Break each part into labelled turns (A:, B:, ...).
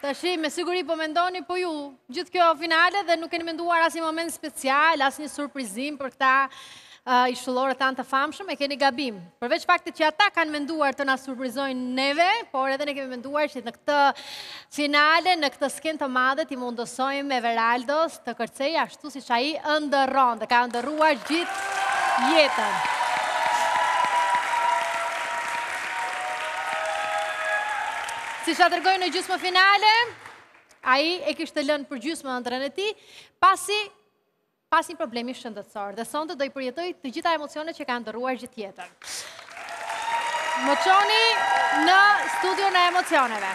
A: Tashi me siguri po mendoni po ju, gjithë kjo finale dhe nuk keni menduar asnjë moment special, asnjë surprizim për këta uh, ishullorët tanë të famshëm, e keni gabim. Përveç faktit që ata kanë menduar të na surprizojnë neve, por edhe ne kemi menduar që në këtë finale, në këtë skenë të madhe, t'i mundësojmë Everaldos të kërcejë Ashtu siç ai ëndërron dhe ka ëndërruar gjithë jetën. Siç e tregoi në gjysmë finale, ai e kishte lënë përgjysmë ëndrrën e tij, pasi pas një problemi shëndetësor, dhe sonte do i përjetojë të gjitha emocionet që ka ëndërruar gjithë jetën. Më çoni në studion e emocioneve.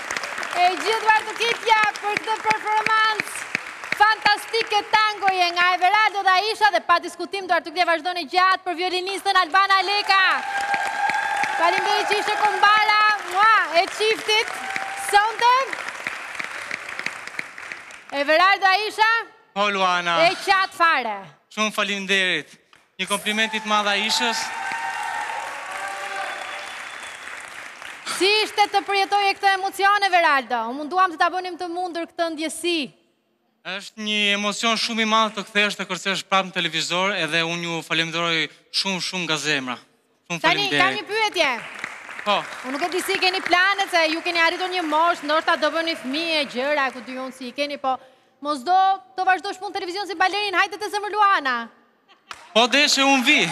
A: E gjithë duartrokitja për këtë performancë fantastike tangoje nga Everaldo dhe Aisha dhe pa diskutim duartrokitja vazhdon e gjatë për violinistën Albana Leka. Faleminderit që ishe kumbara mua e çiftit sonte. Everaldo Aisha.
B: Po Luana.
A: E çatë fare.
B: Shumë faleminderit. Një kompliment të madh Aishës.
A: Si ishte të përjetoje këto emocione Everaldo? U munduam të ta bënim të mundur këtë ndjesi.
B: Është një emocion shumë i madh të kthehesh të kërcesh prapë në televizor edhe unë ju faleminderoj shumë shumë nga zemra. Shumë faleminderit.
A: Tani kam një pyetje.
B: Po.
A: Unë nuk e di si i keni planet se ju keni arritur një moshë, ndoshta do bëni fëmijë e gjëra, ku di unë si i keni, po po do të vazhdosh punë në televizion si balerin, hajde te Zemër Luana.
B: Po deshe unë vij.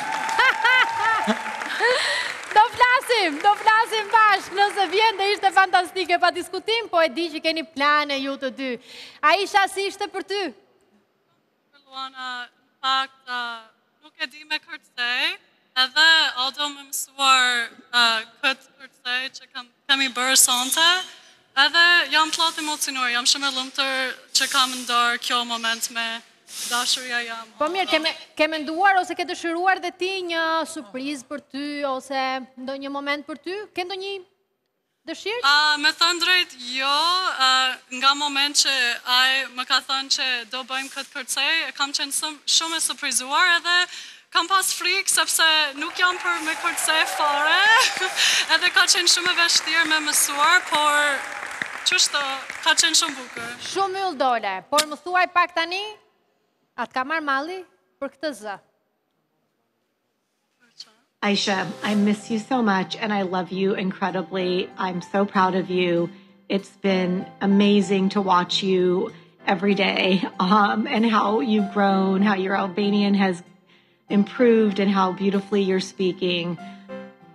A: Do flasim, do flasim bashkë, nëse vjen se ishte fantastike pa diskutim, po e di që keni plane ju të dy. Aisha si ishte për ty?
C: Mirë Luana, në fakt nuk e di me kërcy, edhe Aldo më ka mësuar këtë kërcej që kam, kemi bërë sonte, edhe jam plot emocionuar, jam shumë e lumtur që kam ndarë kjo moment me dashuria jam.
A: Po mirë, ke, ke menduar ose ke dëshiruar dhe ti një surprizë për ty, ose ndonjë moment për ty? Ke ndonjë dëshirë?
C: Me thënë drejtë jo, nga moment që ai më ka thënë që do bëjmë këtë kërcej, kam qenë shumë e surprizuar edhe kam pas frikë sepse nuk jam për me kërcy fare edhe ka qenë shumë e veshtirë me mësuar, por kështu, ka qenë shumë bukur.
A: Shumë yll dole, por më thuaj pak tani, a të ka marrë malli për këtë zë?
D: Aisha, I miss you so much and I love you incredibly. I'm so proud of you. It's been amazing to watch you every day um, and how you've grown, how your Albanian has improved, and how beautifully you're speaking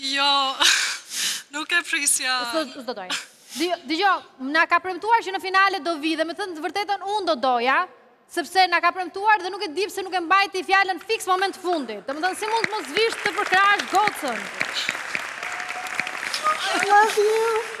C: Jo, nuk e prisja.
A: S'do doja. Dëgjo, na ka premtuar që në finale do vij dhe me thënë të vërtetën unë do doja, sepse na ka premtuar dhe nuk e di pse nuk e mbajti fjallën fiks moment të fundit. Domethënë si mund të mos vish të përkrahësh gocën.
D: I love you.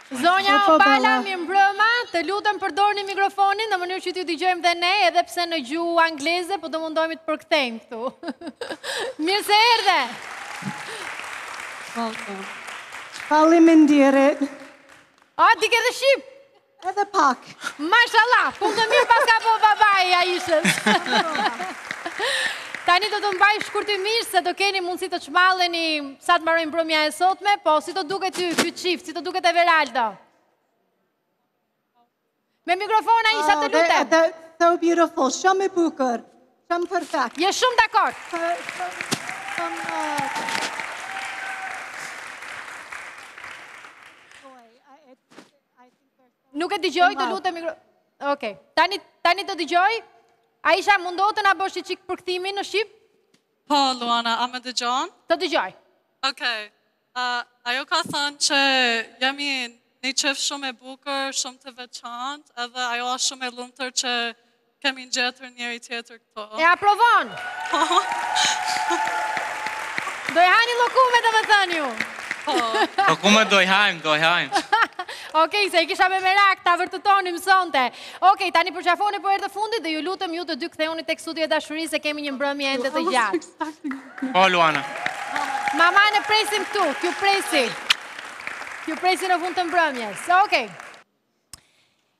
A: Zonja
D: Opala,
A: mirë mbrëma, të lutem përdoreni mikrofonin në mënyrë që t'ju dëgjojmë dhe ne, edhe pse në gjuhë angleze, po do mundohemi të përkthejmë këtu. Mirë se erdhe!
E: Faleminderit!
A: A, dike dhe shqip?
E: Edhe pak.
A: Mashallah, punë të mirë paska bo babai i Aishës. Tani do t'ju mbaj shkurtimisht se do keni mundësi të çmalleni sa të mbarojë mbrëmja e sotme, po si të duket ty ky çift, si të duket Everaldo? Me mikrofon Aisha të lutem.
E: They're so beautiful, shumë e bukur. Shumë perfekt.
A: Je shumë dakord. Nuk e dëgjoj, të lutem mikro. Okej. Tani tani të dëgjoj. Aisha mundohesh të na bësh një çik përkthimin në shqip?
C: Po, Luana, a më dëgjon?
A: Të dëgjoj.
C: Okej. Uh, ajo ka thënë që jemi një çift shumë e bukur, shumë të veçantë, edhe ajo është shumë e lumtur që Kemi gjetur njëri-tjetrin këtu.
A: E aprovon! Po. Do i hani llokumet domethënë ju.
C: Po.
B: Llokumet do i hamë, do i hamë.
A: Okej, se e kisha merak, ta vërtëtonim sonte. Okej, tani përqafohuni për herë të fundit dhe ju lutem ju të dy kthehuni tek studio e dashurisë kemi një mbrëmje ende të gjatë.
B: Po, Luana.
A: Mama, na prisni këtu, t'ju presin. T'ju presin në fund të mbrëmjes. Okej.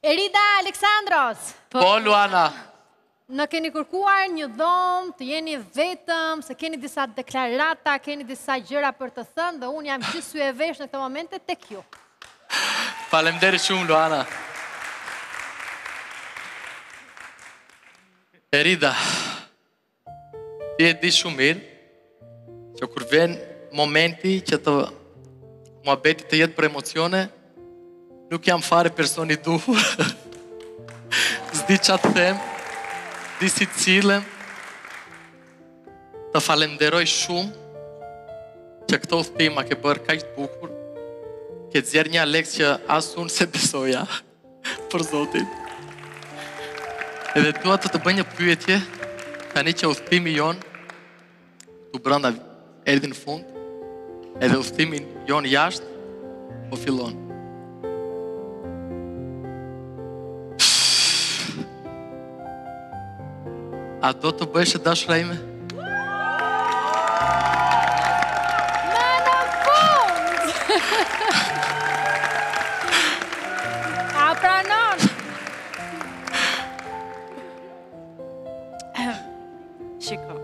A: Erida Aleksandros.
F: Po, po Luana.
A: Na keni kërkuar një dhomë, të jeni vetëm, se keni disa deklarata, keni disa gjëra për të thënë dhe unë jam gjithë sy e vesh në këto momente tek ju.
F: Faleminderit shumë Luana. Erida, Ti e di shumë mirë që kur vjen momenti që muhabeti të jetë për emocione, nuk jam fare personi i duhur. S'di ça të them, s'di si të sillem, të falënderoj shumë që këtë udhëtim ma ke bërë kaq të bukur, ke nxjerrë një Aleks që as unë s'e besoja. Për Zotin. Edhe dua të të bëj një pyetje, tani që udhëtimi jonë këtu brenda erdhi në fund, edhe udhëtimi jonë jashtë po fillon. A do të bëhesh e dashura ime?
A: A pranon?
G: Shiko.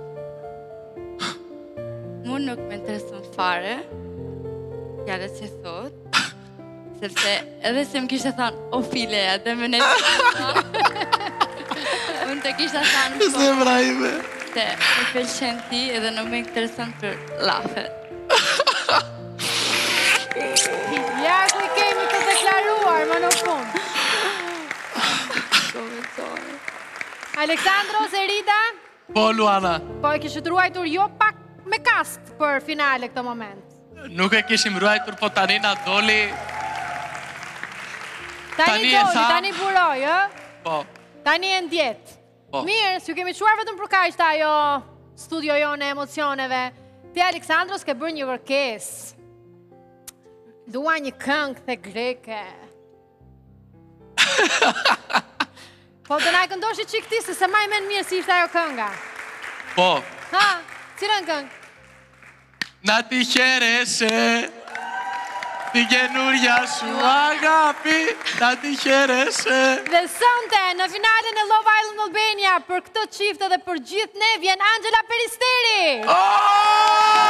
G: Mu nuk më intereson fare. ça do që thotë. Sepse edhe se më kishte thënë, o file, dhe më në Unë të kisha thënë, po,
F: se vrajme.
G: Se më pëlqen ti edhe nuk më intereson për llafe.
A: ja, të kemi të deklaruar, më në fund. Aleksandro, Erida?
F: Po, Luana.
A: Po, e kishit ruajtur jo pak me kast për finale këtë moment.
F: Nuk e kishim ruajtur, po tani na doli.
A: Tani doli, tani buroi, ë?
F: Po.
A: Tani e ndjetë.
F: Po.
A: Mirë, s'ju kemi çuar vetëm për kaq te ajo studio jonë e emocioneve. Ti Aleksandros ke bërë një kërkesë. Dua një këngë, the, greke. Po të na e këndosh një çik ti, se s'e mbaj mend mirë si ishte ajo kënga.
F: Po.
A: Ha, cilën këngë?
F: Na ti qereshe, ti genur jashu agapi, na ti qereshe.
A: Dhe sonte, në finalen e Love Island Albania, për këto çifte dhe për gjithë ne, vjen Angela Peristeri.
H: Oh!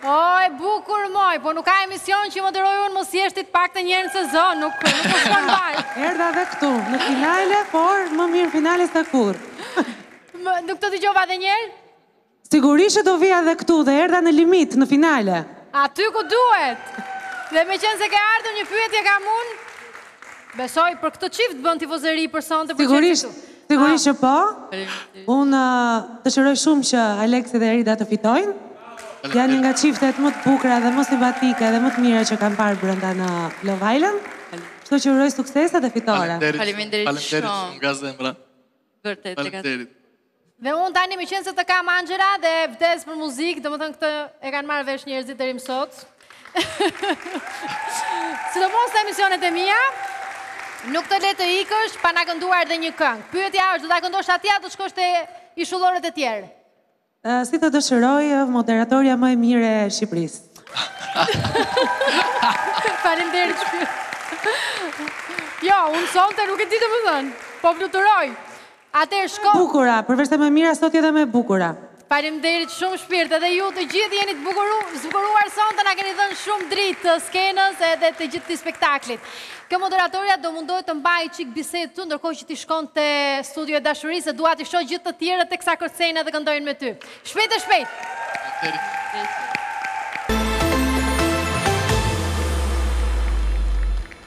H: O,
I: e bukur moj, po nuk ka emision që moderoj unë mos jesh ti të paktën një herë në sezon, nuk për, nuk është për mbaj.
J: Erdha dhe këtu, në finale, por më mirë në finale se
I: kurrë. Nuk të dëgjova dhe një herë?
J: Sigurisht që do vija dhe këtu dhe erdha në limit, në finale.
I: Aty ku duhet? Dhe meqenëse ke ardhur një pyetje kam unë? Besoj, për këtë çift bën tifozeri për sonte të
J: përqenë
I: të të.
J: Sigurisht, Sigurisht që po. Unë dëshiroj shumë që Aleksi dhe Erida të fitojnë. Janë një nga çiftet më të bukura dhe më simpatike dhe më të mira që kam parë brenda në Love Island. Kështu që uroj suksese dhe fitore.
G: Faleminderit.
F: Faleminderit
G: shumë
F: nga zemra.
G: Vërtet.
F: Faleminderit.
I: Dhe unë tani meqenëse të kam Angela dhe vdes për muzikë, domethënë këtë e kanë marrë vesh njerëzit deri më sot. Sidomos te emisionet e mia, nuk të le të ikësh pa na kënduar dhe një këngë. Pyetja është, do ta këndosh atje a do të shkosh te ishullorët e tjerë?
J: Si të dëshirojë, moderatorja më e mirë e Shqipërisë.
I: Faleminderit. Jo, unë sonte nuk e di domethënë. Po fluturoj. Atëherë shko!
J: Më e bukura, përveç se më e mira sot je dhe më e bukura.
I: Faleminderit shumë shpirt edhe ju të gjithë jeni të zbukuruar sonte na keni dhënë shumë dritë skenës edhe të gjithë këtij spektaklit. Kjo moderatorja do mundohet të mbajë çik bisedë këtu ndërkohë që ti shkon te studio e dashurisë se dua t'i shoh gjithë të tjerët teksa kërcejnë edhe këndojnë me ty. Shpejt e shpejt.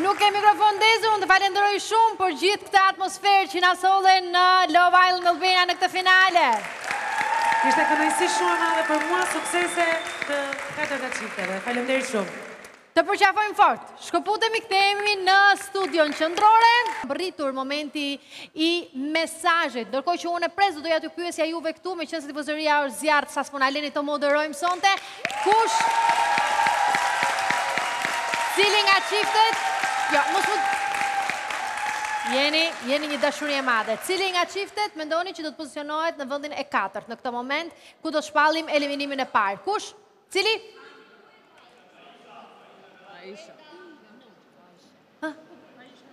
K: Nuk ke
A: mikrofon Dezi, unë të falenderoj shumë për gjithë këtë atmosferë që na solle në Love Island Albania në këtë finale.
J: Ishte kënaqësi shumë e madhe për mua, suksese të katërta çifteve. Faleminderit shumë.
A: Të përqafojmë fort. Shkëputemi, kthehemi në studion qendrore. Ka mbërritur momenti i mesazhit. Ndërkohë që unë e pres, do doja t'ju pyesja juve këtu, meqenëse tifozëria është zjarr, sa s'po na leni të moderojmë sonte, Kush? Cili nga çiftet? Jo, mos më Jeni, jeni një dashuri e madhe. Cili nga çiftet mendoni që do të pozicionohet në vendin e katërt në këtë moment ku do të shpallim eliminimin e parë? Kush? Cili? Aisha. Ha?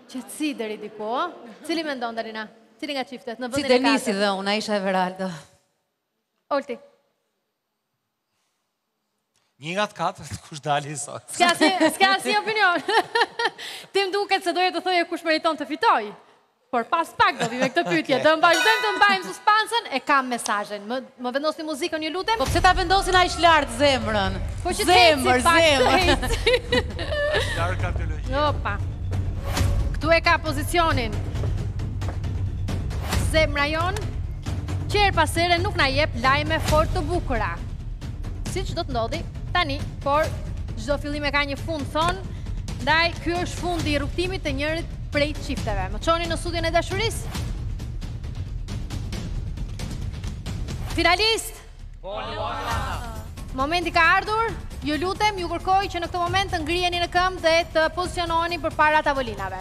A: Qetësi deri diku, ë? Cili mendon Darina? Cili nga çiftet në vendin e katërt?
L: Si Denisi dhe unë, Aisha e Veraldo.
A: Olti.
M: Një nga të katërt, kush del sot?
A: S'ke asnjë opinion. Ti më duket se doje të thoje kush meriton të fitojë. Por pas pak do vijmë te kjo pyetje. Do vazhdojmë të mbajmë suspansën e kam mesazhin. Më vendosni muzikën ju lutem?
L: Po pse ta vendosin aq lart zemrën?
A: Po që të hejtë
L: si
A: pak të hejtë.
M: Aq lart kardiologji.
A: Opa. Këtu e ka pozicionin. Zemra jonë. Që herë pas here nuk na jep lajme fort të bukura. Siç do të ndodhë tani, por çdo fillim e ka një fund thonë, ndaj ky është fundi i rrugëtimit të njërit prej çifteve. Më çoni në studion e dashurisë? Finalistë! Momenti ka ardhur, ju lutem, ju kërkoj që në këtë moment të ngriheni në këmbë dhe të pozicionoheni përpara tavolinave.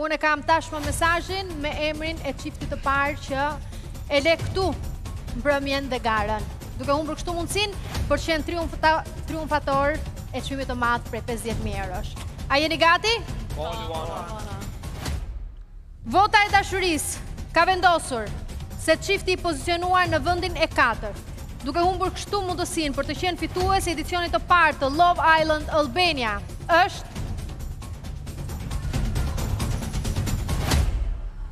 A: Unë e kam tashmë mesazhin me emrin e çiftit të parë që e lë këtu mbrëmjen dhe garën. duke humbur kështu mundësinë për të qenë triumfatorë të çmimit të madh prej 50000 eurosh. A jeni gati? Po, Luana. Vota e dashurisë ka vendosur se çifti i pozicionuar në vendin e katërt, duke humbur kështu mundësinë për të qenë fitues e edicionit të parë të Love Island Albania, është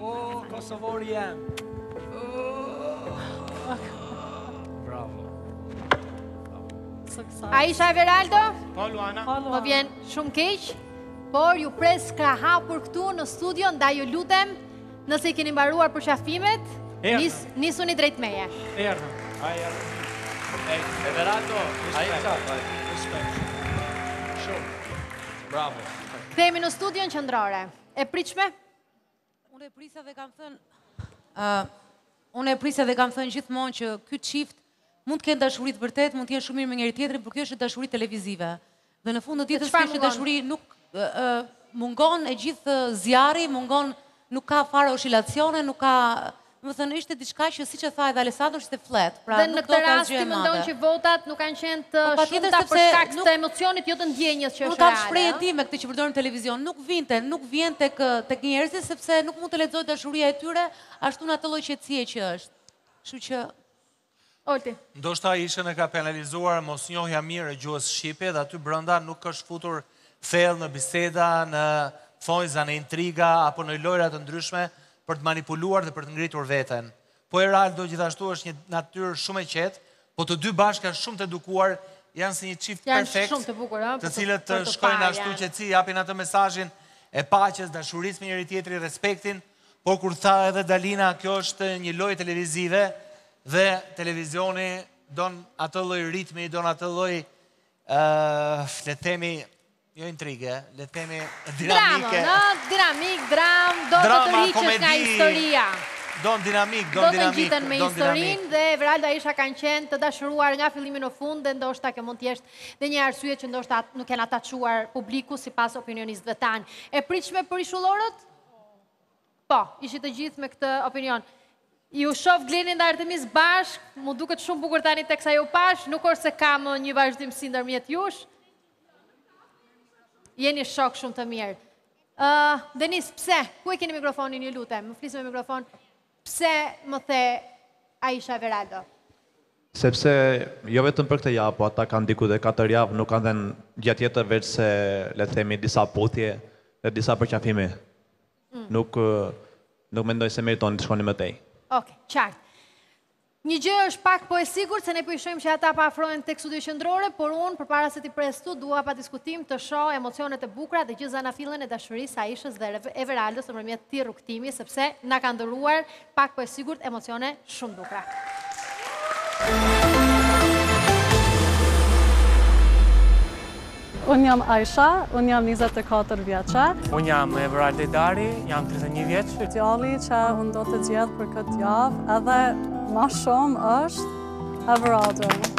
M: O, Kosovori jam. Bravo.
A: Aisha, Everaldo?
M: Po, Luana.
A: Më vjen shumë keq, por ju pres krahëhapur këtu në studio, ndaj ju lutem, nëse i keni mbaruar përqafimet, nisuni drejt meje.
M: E ardhëm. A
F: i ardhëm. Everaldo, Aisha.
M: Respekt. Shumë. Bravo.
A: Kthehemi në studion qendrore. E pritshme?
L: Unë e prisja dhe kam thënë, uh, unë e prisja dhe kam thënë gjithmonë që ky çift mund të kenë dashuri të vërtetë, mund të jenë shumë mirë me njëri tjetrin, por kjo është dashuri televizive. Dhe në fund të ditës kjo është dashuri nuk uh, mungon e gjithë zjarri, mungon nuk ka fare oscilacione, nuk ka Domethënë ishte diçka që siç e tha edhe Alesandro ishte flat, pra nuk
A: donte
L: asgjë të
A: madhe.
L: Dhe
A: në
L: këtë
A: rast
L: ti mendon
A: që votat nuk kanë qenë të shumta
L: Po, patjetër,
A: sepse nuk-
L: për
A: shkak të emocionit, jo të ndjenjës që është reale, ëh?
L: Unë ta shpreh ty me këtë që përdorim në televizion, nuk vinte, nuk vjen tek ë, tek njerëzit sepse nuk mund të lexohet dashuria e tyre ashtu në atë lloj qetësie që është. Kështu që
A: Olti.
M: Ndoshta Aishën e ka penalizuar mosnjohja mirë e gjuhës shqipe dhe aty brenda nuk është futur thellë në biseda, në thonjza, në intriga, apo në lojëra të ndryshme për të manipuluar dhe për të ngritur veten. Po Everaldo gjithashtu është një natyrë shumë e qetë, po të dy bashkë janë shumë të edukuar, janë si një çift perfekt,
A: të
M: cilët shkojnë ashtu qetësisht, japin atë mesazhin e paqes, dashurisë me njëri tjetrin, respektin. Por sikur tha edhe Dalina, kjo është një lojë televizive dhe televizioni don atë lloj ritmi, don atë lloj ë uh, le të themi jo intrige, le të themi dinamike.
A: Drama, jo, dinamik, dram, do të tërhiqet nga historia.
M: Don dinamik, don dinamik.
A: Do të
M: ngjitet
A: me
M: historinë
A: dhe Everaldo Aisha kanë qenë të dashuruar nga fillimi në fund dhe ndoshta kjo mund të jetë dhe një arsye që ndoshta nuk kanë ataçuar publiku sipas opinionistëve tanë. E pritshme për ishullorët? Po, ishit të gjithë me këtë opinion. Ju shof Glenin dhe Artemis bashkë, më duket shumë bukur tani teksa ju pashë, nuk është se ka më një vazhdimësi ndërmjet jush. Jeni shokë shumë të mirë. Denis, pse? Ku e keni mikrofonin, ju lutem? Më flisni me mikrofon. Pse më the Aisha Everaldo?
N: Sepse jo vetëm për këtë javë, po ata kanë diku edhe katër javë nuk kanë dhënë gjë tjetër veçse le të themi disa puthje dhe disa përqafime. Nuk nuk mendoj se meritonin të shkonin më tej.
A: Okej, qartë. Një gjë është pak por e sigurt se ne po i shohim që ata po afrohen tek Studio Qendrore, por unë përpara se t'i pres këtu dua pa diskutim të shoh emocionet e bukura dhe gjithë zanafillën e dashurisë së Aishës dhe Everaldos nëpërmjet këtij rrugëtimi sepse na kanë dhuruar pak por e sigurt emocione shumë të bukura.
O: Unë jam Aisha, unë jam njëzet e katër vjeçe.
P: Unë jam Everald Dejdari, jam tridhjetë e një vjeç.
O: Djali që unë do të zgjedh për këtë javë edhe ma shumë është Everaldo.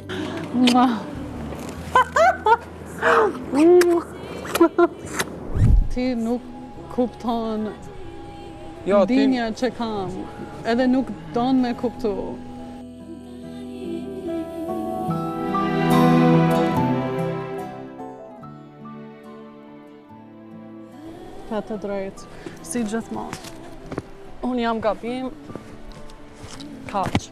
P: Ti
O: nuk kupton
P: jo,
O: ndjenjat që kam, edhe nuk don me kuptu. Ke të drejtë, si gjithmonë. Unë jam gabim, kaq.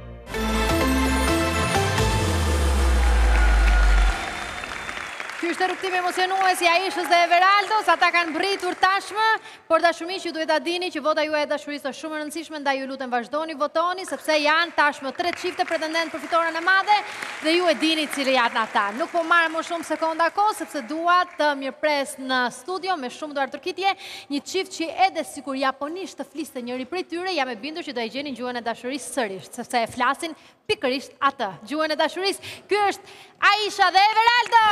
A: ishte rrugëtimi emocionues i Aishës dhe Everaldos, ata kanë mbërritur tashmë, por të dashur miq ju duhet ta dini që vota juaj e dashurisë është shumë e rëndësishme, ndaj ju lutem vazhdoni, votoni, sepse janë tashmë tre çifte pretendente për fitoren e madhe, dhe ju e dini cilë janë ata. Nuk po marr më shumë sekonda kohë, sepse dua të mirëpres në studio me shumë duartrokitje, Një çift që edhe sikur japonisht të fliste njëri prej tyre, jam e bindur që do e gjenin gjuhën e dashurisë sërisht, sepse e flasin pikërisht atë, gjuhën e dashurisë. Ky është Aisha dhe Everaldo!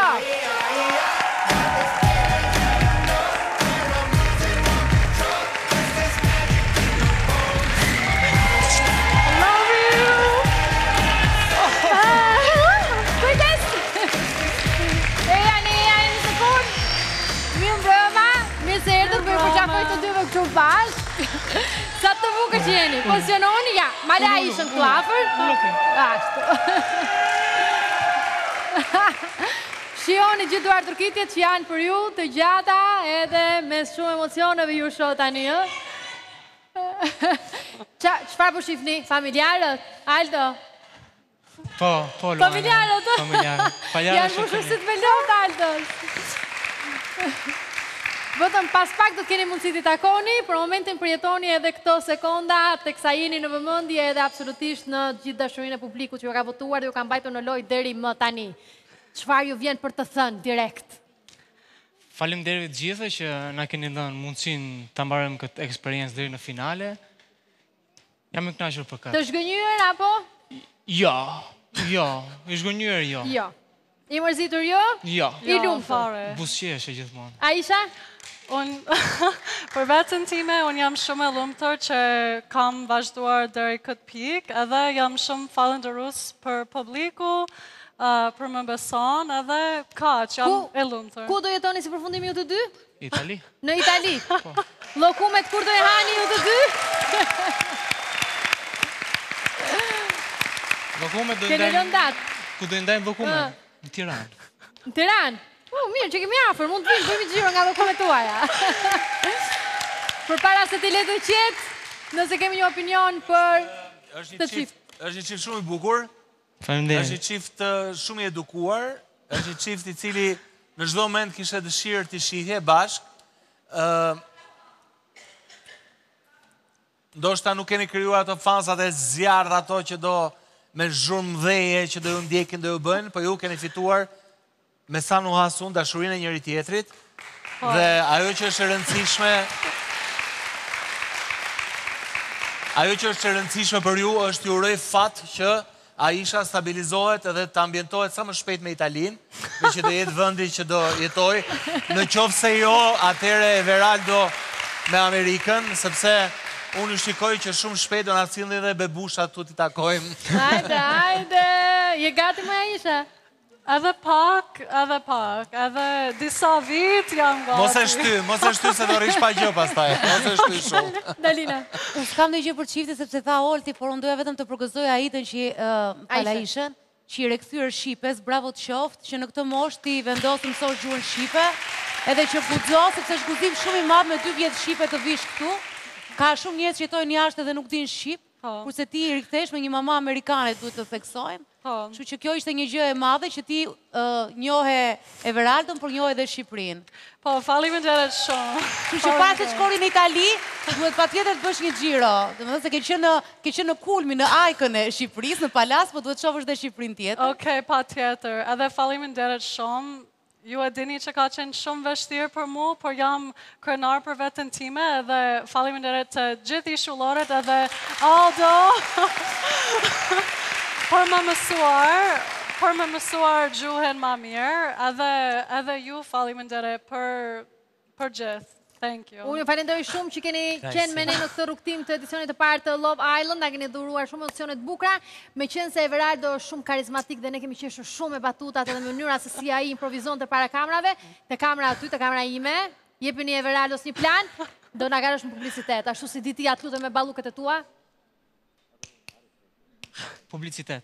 A: Mirëmbrëma, mirë se erdhët, po ju përqafoj të dyve këtu bashkë. Sa të bukur që jeni, pozicionohuni, ja, mbaje Aishën këtu afër. Ashtu. Shijoni gjithë duartrokitjet që janë për ju, të gjata edhe me shumë emocione ju shoh tani, jo? Çfarë po shihni, familjarët, Aldo?
B: Po, po, Luana.
A: Familjarët?
B: Familjarët. Familjarët?
A: Janë
B: mbushur
A: sytë me lot, Aldo. Vetëm pas pak do të keni mundësi t'i takoni, për momentin përjetoni edhe këto sekonda, teksa jeni në vëmendje edhe absolutisht në gjithë dashurinë e publikut që ju ka votuar dhe ju ka mbajtur në lojë deri më tani. Çfarë ju vjen për të thënë direkt?
B: Faleminderit gjithë që na keni dhënë mundësinë ta mbarojmë këtë eksperiencë deri në finale. Jam i kënaqur për këtë.
A: Të zhgënjyer apo?
B: Jo. Jo, i zhgënjyer jo.
A: Jo. I mërzitur jo?
B: Jo.
A: Jo, i lumtur.
C: Fare.
B: Buzëqesh gjithmonë.
A: Aisha?
C: Unë për veten time unë jam shumë e lumtur që kam vazhduar deri në këtë pikë, edhe jam shumë falënderues për publikun, për më beson edhe kaq jam e lumtur.
A: Ku do jetoni si përfundim ju të dy?
B: Itali.
A: Në Itali. Po. Lokumet kur do e hani ju të dy?
B: Lokumet do
A: e
B: ndajmë...
A: Keni lënë datë.
B: Ku do e ndajmë lokumet?
A: Ah.
B: Në Tiranë.
A: Në Tiranë? Po, mirë, që e kemi afër, mund të vijmë, bëjmë një xhiro nga lokumet tuaja. Përpara se t'i lëmë të qetë, nëse kemi një opinion për...
M: është një çift shumë i bukur,
B: Faleminderit.
M: Është një çift shumë i edukuar, është një çift i cili në çdo moment kishte dëshirë të shihej bashkë. Ëm, ndoshta nuk keni krijuar ato fansat e zjarrtë ato që do bëjnë zhurmë dhe që do ju ndjekin do ju bëjnë, po ju keni fituar Me sa nuhas unë dashurinë e
C: njëri-tjetrit
M: dhe ajo që është e rëndësishme ajo që është e rëndësishme për ju është t'ju uroj fat që Aisha të stabilizohet edhe të ambientohet sa më shpejt me Italinë, meqë do jetë vendi që do jetojë, në qoftë se jo, atëherë Everaldo me Amerikën, sepse unë i shikoj që shumë shpejt do na sillni dhe bebushat t'i takojmë.
A: Ajde, ajde, je gati moj Aisha?
C: Edhe pak, edhe pak, edhe disa vit jam gati.
M: Mos e shty, mos e shty se do rrish pa gjë pastaj. Mos e shty shumë.
A: Dalina.
L: Unë s'kam ndonjë gjë për çiftin sepse e tha Olti, por unë doja vetëm të përgëzoj Aidën që fal, Aishën, që i je rikthyer shqipes, bravo të qoftë që në këtë moshë ti vendose të mësosh gjuhën shqipe, edhe që guxove sepse është guxim shumë i madh me dy vjet shqipe të vish këtu. Ka shumë njerëz që jetojnë jashtë edhe nuk dinë shqip. Po. Kurse ti i rikthehesh me një mama amerikane, duhet të theksojmë. Po. Kështu që kjo ishte një gjë e madhe që ti njohe Everaldon, por njohe edhe Shqipërinë.
C: Po, faleminderit shumë.
L: Kështu që pasi të shkoni në Itali, duhet patjetër të bësh një xhiro. Domethënë se ke qenë ke qenë në kulmin, në ajkën e Shqipërisë, në Palasë, po duhet të shohësh edhe Shqipërinë tjetër.
C: Okej, patjetër. Edhe faleminderit shumë. Ju e dini që ka qenë shumë vështirë për mu, por jam krenar për veten time edhe faleminderit të gjithë ishullorët edhe Aldo për më mësuar, për më mësuar gjuhën ma mirë edhe, edhe ju faleminderit për Për gjithë. Thank you.
A: Unë ju falenderoj shumë që keni qenë me ne në këtë rrugëtim të edicionit të parë të Love Island, na keni dhuruar shumë emocione të bukura, meqenëse Everaldo është shumë karizmatik dhe ne kemi qeshur shumë me batutat edhe me mënyra se si ai improvizonte para kamerave, te kamera aty, te kamera ime, jepini Everaldos një plan, do na kalosh në publicitet, ashtu si di ti atë lutem me balluket e tua.
B: Publicitet.